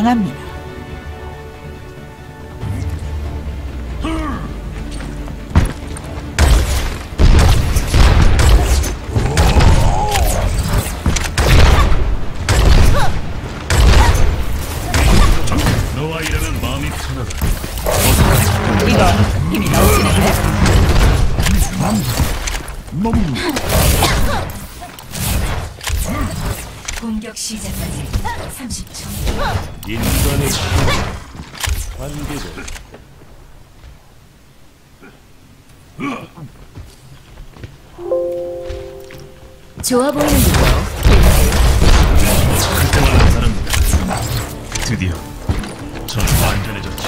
강합니다. 너와 일하면 마음이 편하다. 이거 힘이 넘치는데 공격 시작까지 30초. 인간의 관계들 좋아 보이는데요. 그때만한 사람입니다. 드디어 전 완전해졌죠.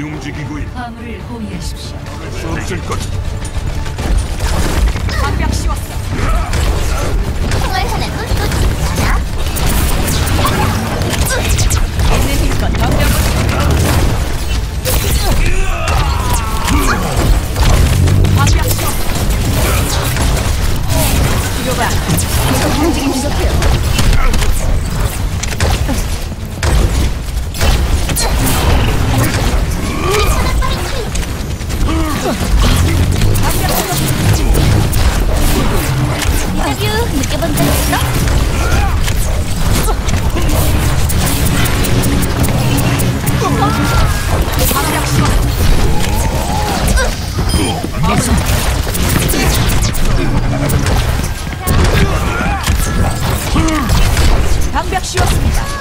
아무리 움직이고 있 화물을 호위하십시오. 수 없을 것. 방벽 씌웠어. 총알 하나도 놓치지 않아. 있는 힘껏 덤벼 방벽 씌웠습니다.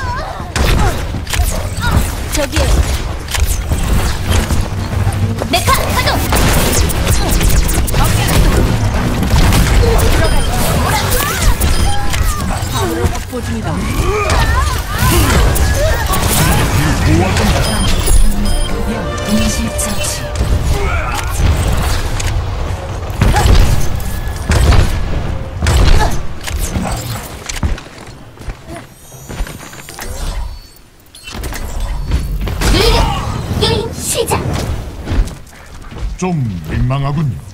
좀 민망하군요.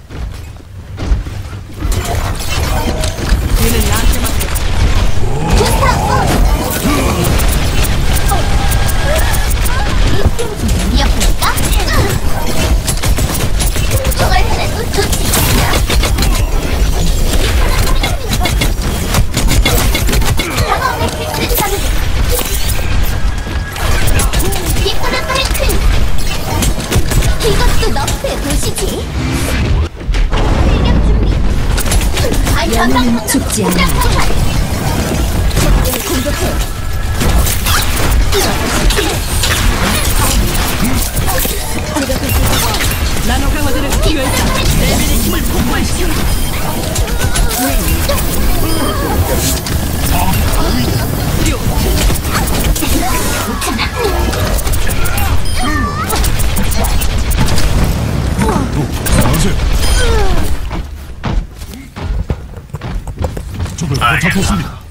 죽지 않아. 나노 강화들을 기회했다. 레벨의 힘을 폭발시켜. 나으세요. 조심히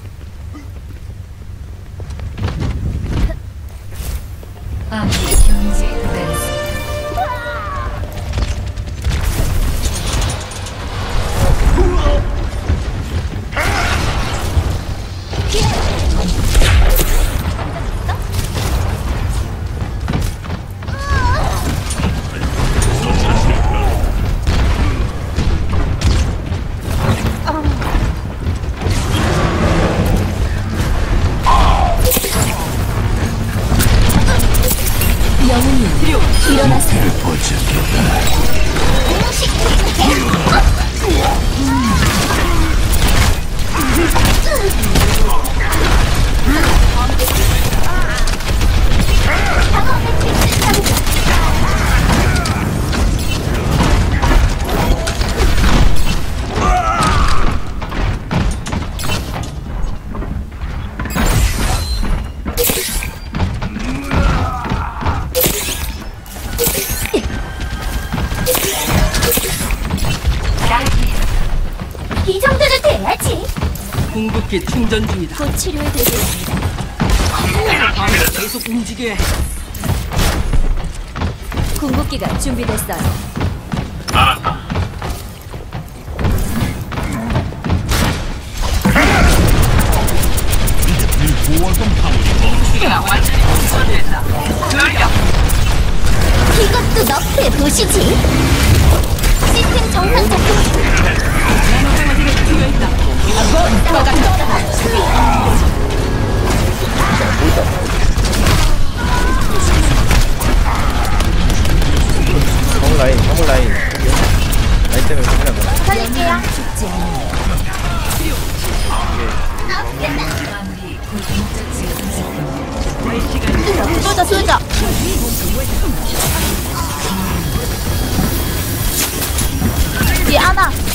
충전 중이다. 곧 치료해드리겠습니다. 방을 계속 움직여야 해. 궁극기가 준비됐어요. 알았다. 이것도 너프에 보시지. 시스템 정상 작동. 쏘자 쏘자. 뒤에 하나.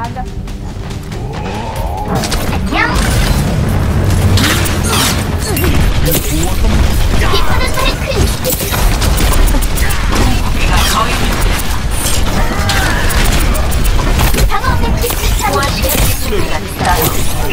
반갑. 안녕. 브레이크. 방어 매트리스 착용. 기소하시스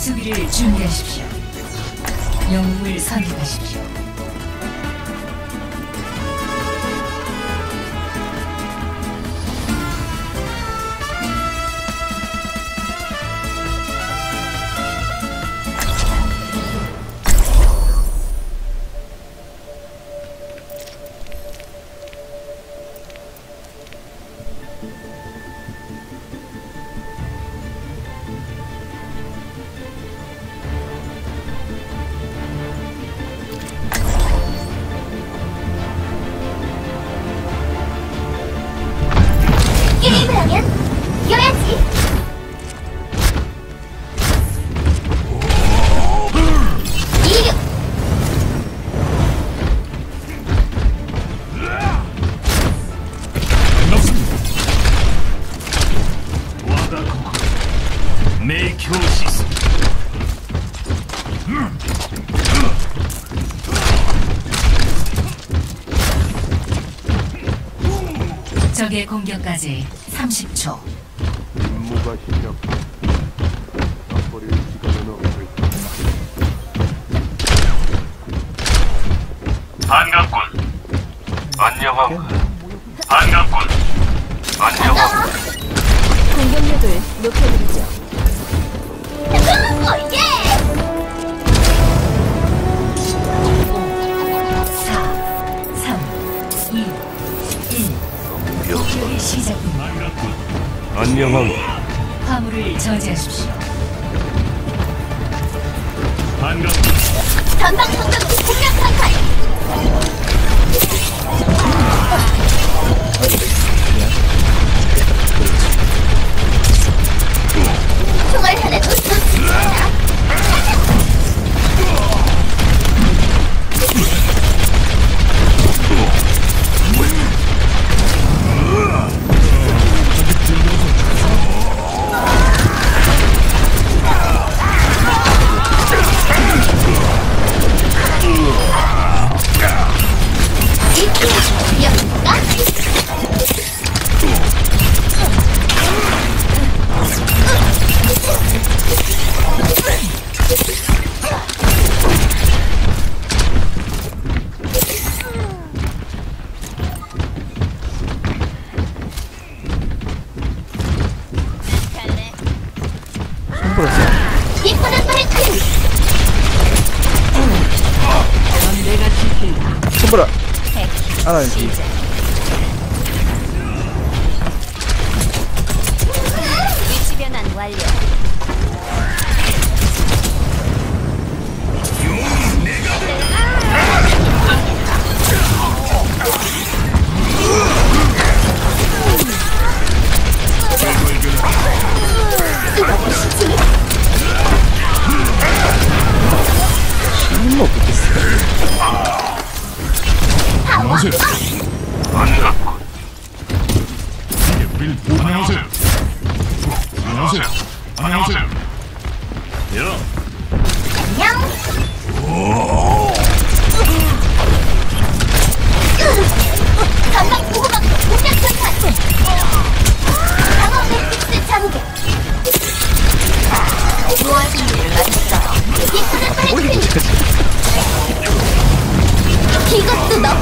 수비를 준비하십시오. 영웅을 선택하십시오 적의 공격까지 30초. 임무가 시작. 버릴 시간은 없을 반갑군. 안녕하고 안녕하고 화물을 저지하십시오. 반갑다. 전방 공격 공격 상태. 총알 하나도 놓치지 마라. 풀었어. 손보라. 알아요. 위치 안녕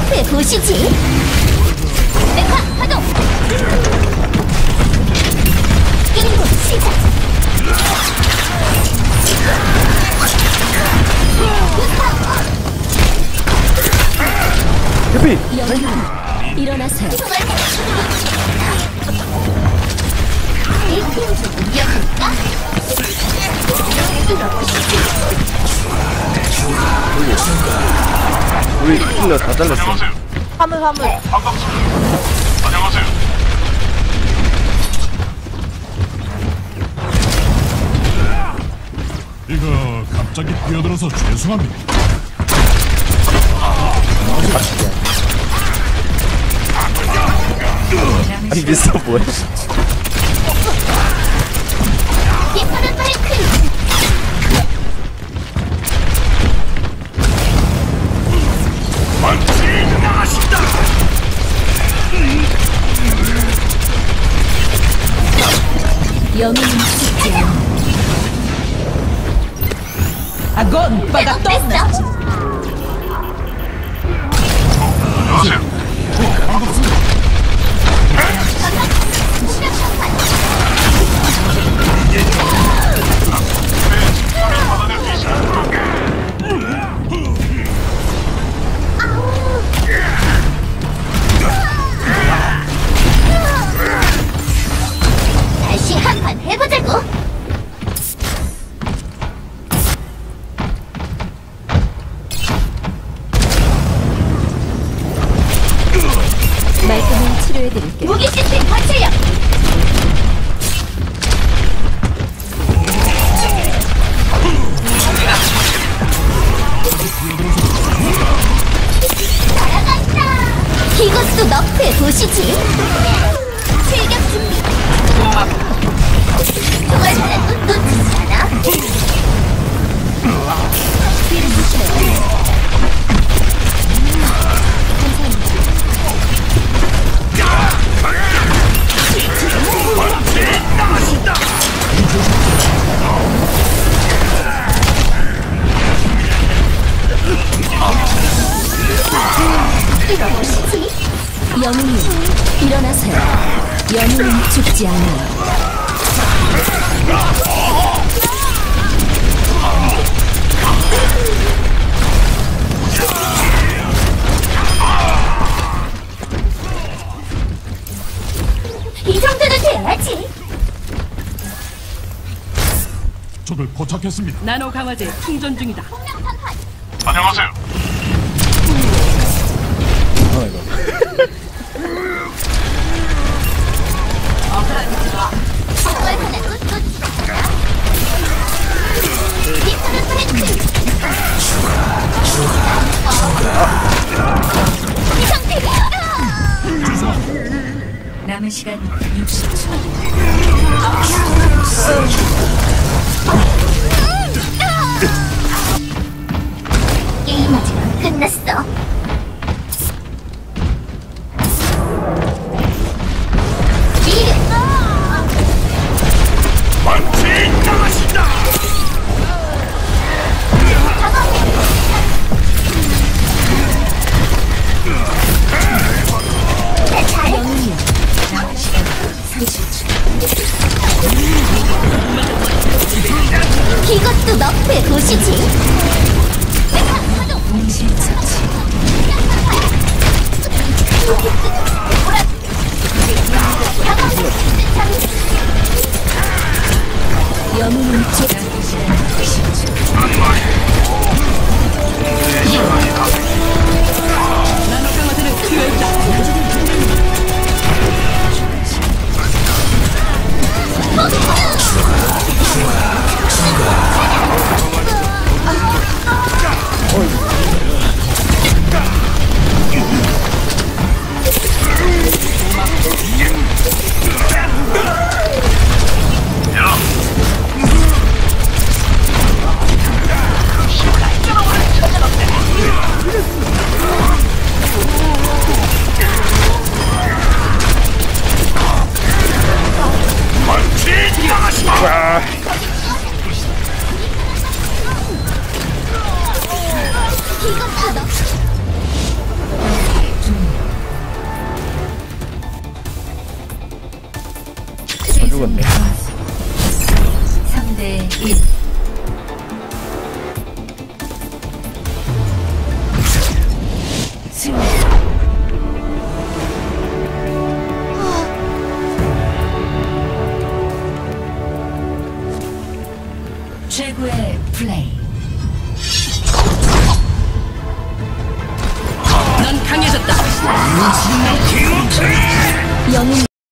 너프해 보시지. 메카 파동. 게임도 시작. 해피 일어나세요. 일팀 좀 이어볼까? 우리 힐러 다 잘랐어 안녕하세요. 화물 화물 반갑습니다. 안녕하세요. 이거 갑자기 뛰어들어서 죄송합니다. 시간 미스터 뭐야 영웅은 죽지 않아. 아건 바다 뺐어. 안녕 해보자고. 말끔히 치료해드릴게. 무기 적을 포착했습니다. 나노 강화제 충전 중이다. 안녕하세요. 이것도 넉배 보시지. 영웅은 죽. おい 다